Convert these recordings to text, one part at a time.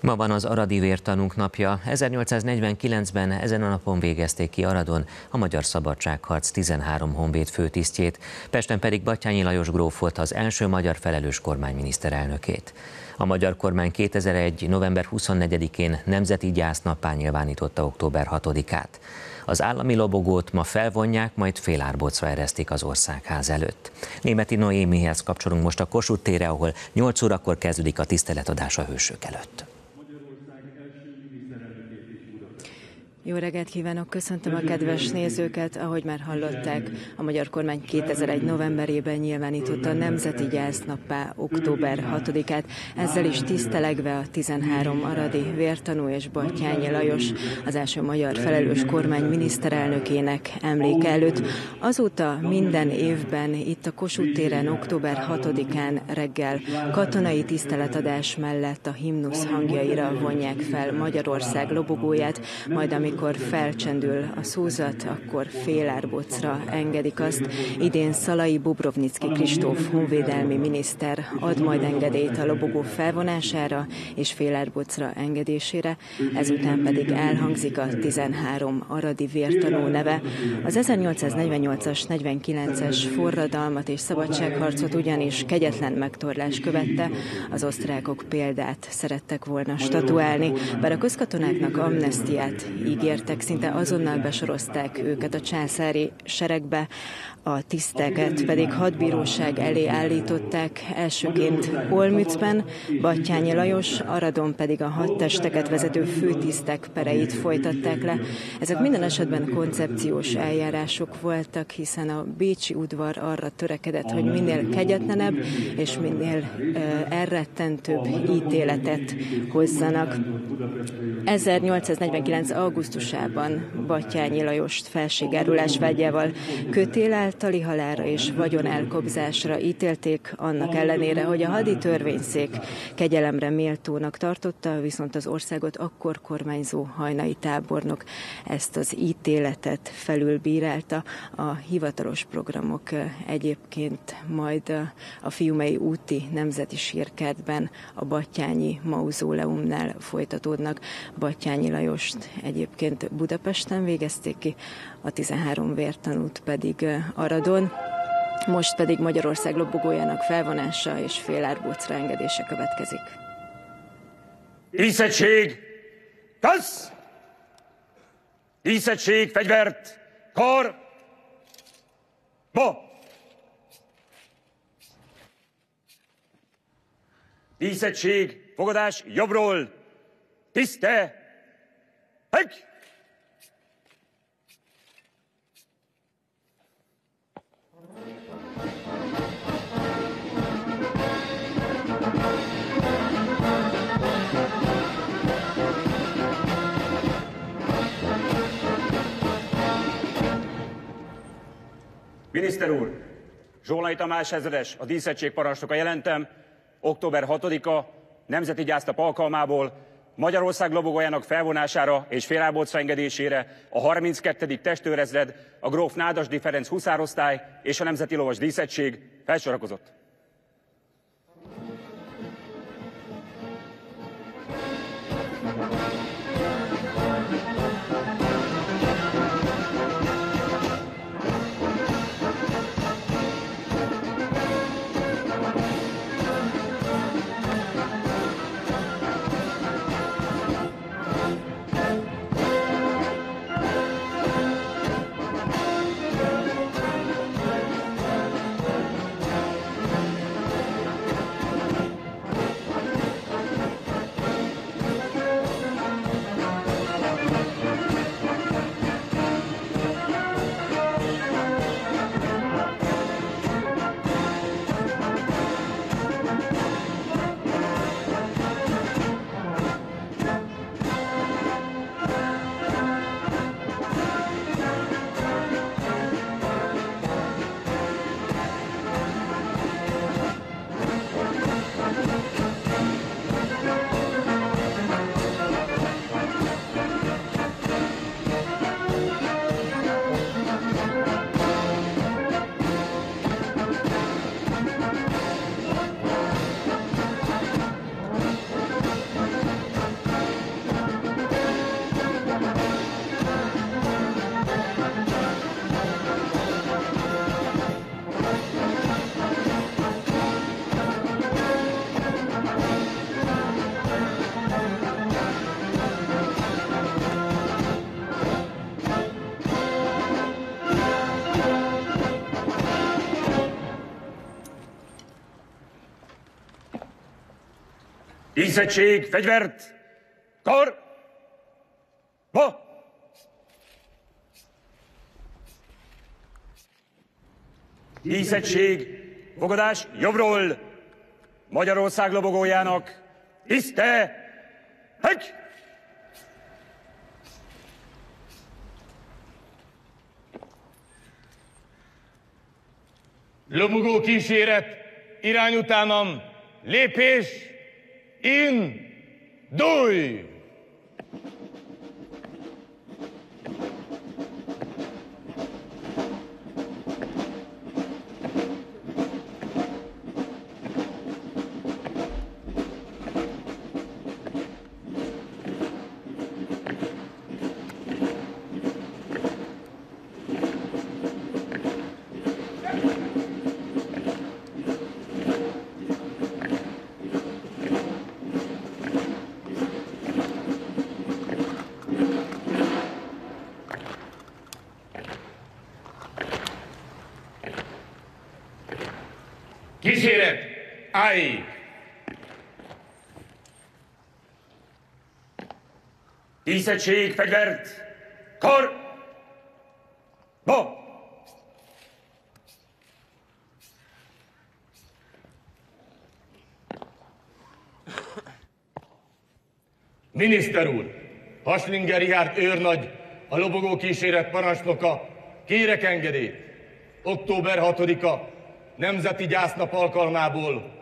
Ma van az Aradi vértanúk napja. 1849-ben ezen a napon végezték ki Aradon a Magyar Szabadságharc 13 honvéd főtisztjét, Pesten pedig Batyányi Lajos gróf volt az első magyar felelős kormányminiszterelnökét. A magyar kormány 2001. november 24-én nemzeti gyásznappá nyilvánította október 6-át. Az állami lobogót ma felvonják, majd félárbocra eresztik az országház előtt. Németi Noémihez kapcsolunk most a Kossuth tére, ahol 8 órakor kezdődik a tiszteletadás a hősök előtt. Jó reggelt kívánok, köszöntöm a kedves nézőket. Ahogy már hallották, a magyar kormány 2001. novemberében nyilvánította a Nemzeti Gyásznappá október 6-át, ezzel is tisztelegve a 13 aradi vértanú és Batyányi Lajos, az első magyar felelős kormány miniszterelnökének emléke előtt. Azóta minden évben itt a Kossuth téren október 6-án reggel katonai tiszteletadás mellett a himnusz hangjaira vonják fel Magyarország lobogóját, majd amikor amikor felcsendül a szózat, akkor félárbocra engedik azt. Idén Szalai Bubrovnicki Kristóf honvédelmi miniszter ad majd engedélyt a lobogó felvonására és félárbocra engedésére, ezután pedig elhangzik a 13 aradi vértanú neve. Az 1848-as, 49-es forradalmat és szabadságharcot ugyanis kegyetlen megtorlás követte, az osztrákok példát szerettek volna statuálni, bár a közkatonáknak amnestiát ígért ígértek, szinte azonnal besorozták őket a császári seregbe, a tiszteket pedig hadbíróság elé állították, elsőként Olmützben, Battyányi Lajos, Aradon pedig a hadtesteket vezető főtisztek pereit folytatták le. Ezek minden esetben koncepciós eljárások voltak, hiszen a Bécsi udvar arra törekedett, hogy minél kegyetlenebb és minél elrettentőbb ítéletet hozzanak. 1849. augusztusában Battyányi Lajost felségárulás vágyával kötélelt, általi halára és vagyon elkobzásra ítélték, annak ellenére, hogy a hadi törvényszék kegyelemre méltónak tartotta, viszont az országot akkor kormányzó hajnai tábornok ezt az ítéletet felülbírálta. A hivatalos programok egyébként majd a Fiumei úti nemzeti sírkertben a Battyányi mauzóleumnál folytatódnak. Battyányi Lajost egyébként Budapesten végezték ki, a 13 vértanút pedig Aradon. Most pedig Magyarország lobogójának felvonása és félárbócra engedése következik. Díszettség! Kasz! Díszettség, fegyvert! Kar! Ba! Díszettség, fogadás jobbról! Tiszte! Hegy! Miniszter úr, Zsolai Tamás ezredes, a díszettség parancsnoka jelentem, október 6-a Nemzeti Gyásztap alkalmából Magyarország lobogójának felvonására és félárbocra engedésére a 32. testőrezred, a gróf Nádasdi Ferenc huszárosztály és a Nemzeti Lovas Díszettség felsorakozott. Díszettség, fegyvert! Kar! Ba! Díszettség, fogadás jobbról! Magyarország lobogójának tiszte! Hegy! Lobogó kíséret, irány utánam, lépés, in, dúj! Kíséret, állj! Díszettség, fegyvert! Kar! Ba! Miniszter úr, Haslinger Richard őrnagy, a lobogó kíséret parancsnoka, kérek engedélyt. Október 6-a, Nemzeti Gyásznap alkalmából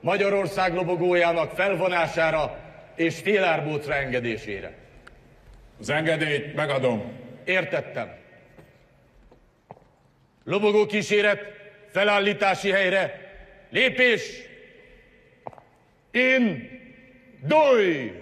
Magyarország lobogójának felvonására és félárbócra engedésére. Az engedélyt megadom. Értettem. Lobogó kíséret, felállítási helyre, lépés, in, dúj!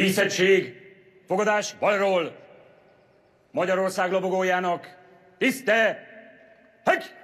Díszettség, fogadás balról! Magyarország lobogójának tiszte! Hegy!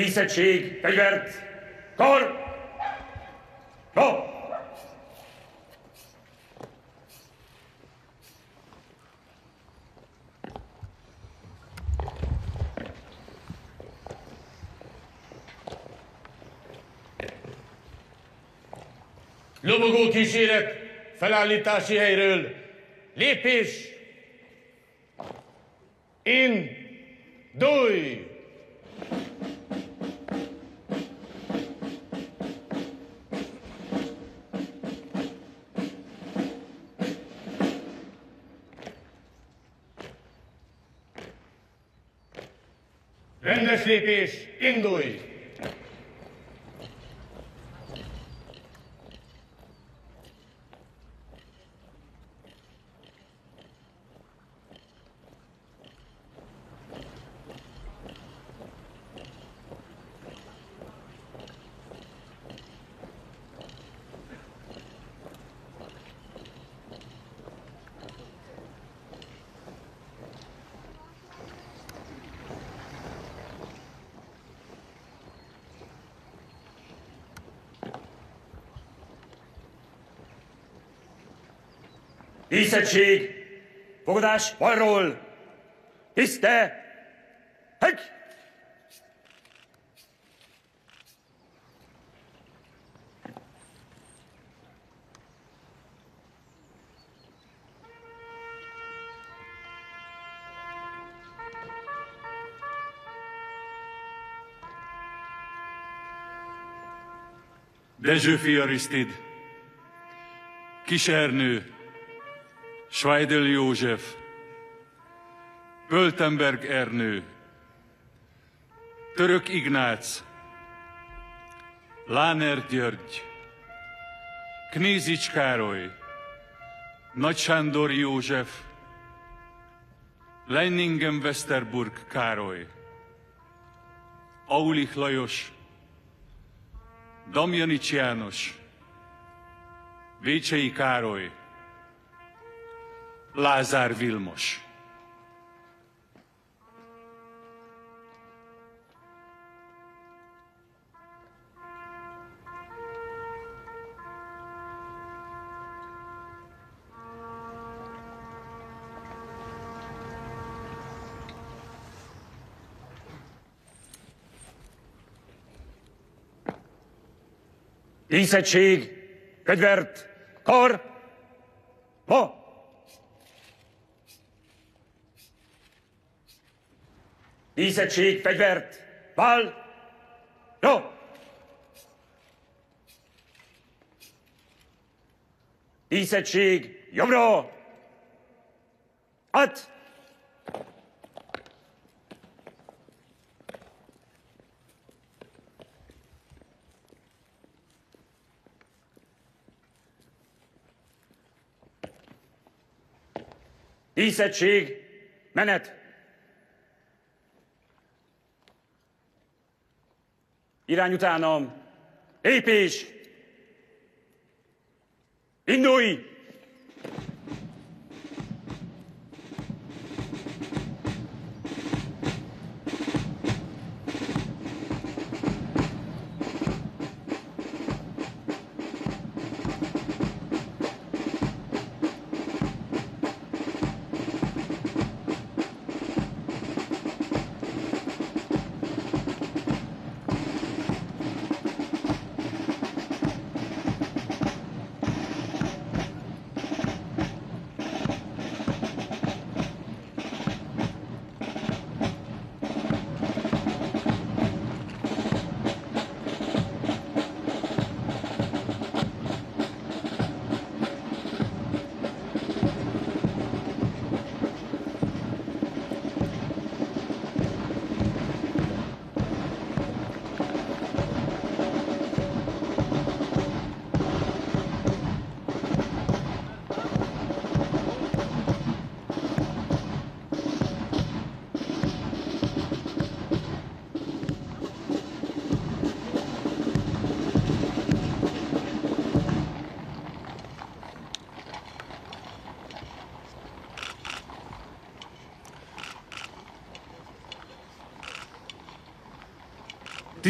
Díszettség, fegyvert, kar, kap! Lobogó kíséret felállítási helyről. Lépés! In, dúj! Rendes lépés, Díszettség, fogadás balról, tiszte, hegy! Dezsőfi Arisztid, Kisernő, Schweidel József, Pöltenberg Ernő, Török Ignác, Láner György, Knézics Károly, Nagy Sándor József, Leiningen Westerburg Károly, Aulich Lajos, Damjanics János, Vécsei Károly, Lázár Vilmos. Díszettség, fegyvert, kar, ma! Díszettség, fegyvert, vál, jó! Díszettség, jobbra! Át! Díszettség, menet! Irány utánam, lépés! Indulj!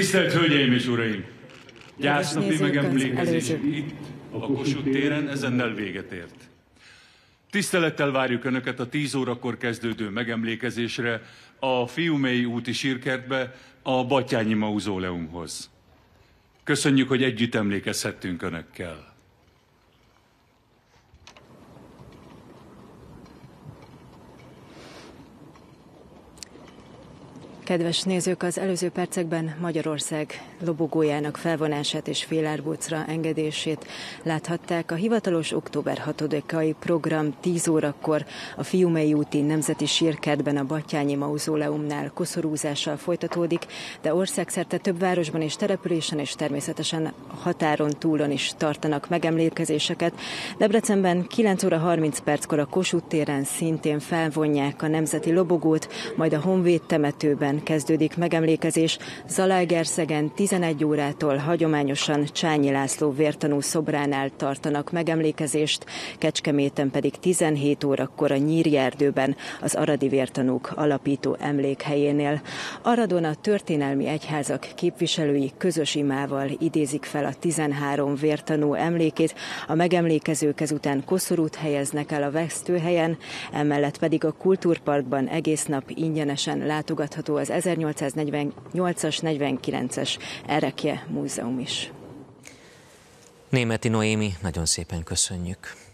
Tisztelt Hölgyeim és Uraim! Gyásznapi megemlékezés itt, a Kossuth téren ezennel véget ért. Tisztelettel várjuk Önöket a 10 órakor kezdődő megemlékezésre a Fiumei úti sírkertbe, a Batyányi Mauzóleumhoz. Köszönjük, hogy együtt emlékezhettünk Önökkel. Kedves nézők, az előző percekben Magyarország lobogójának felvonását és félárbócra engedését láthatták. A hivatalos október 6-ai program 10 órakor a Fiumei úti Nemzeti Sírkertben a Batyányi Mauzóleumnál koszorúzással folytatódik, de országszerte több városban és településen és természetesen határon túlon is tartanak megemlékezéseket. Debrecenben 9 óra 30 perckor a Kossuth téren szintén felvonják a nemzeti lobogót, majd a Honvéd temetőben kezdődik megemlékezés. Zalaegerszegen 11 órától hagyományosan Csányi László vértanú szobránál tartanak megemlékezést, Kecskeméten pedig 17 órakor a Nyíri erdőben az Aradi vértanúk alapító emlékhelyénél. Aradon a történelmi egyházak képviselői közös imával idézik fel a 13 vértanú emlékét, a megemlékezők ezután koszorút helyeznek el a vesztőhelyen, emellett pedig a Kultúrparkban egész nap ingyenesen látogatható az 1848-as, 49-es Erekje Múzeum is. Németi Noémi, nagyon szépen köszönjük.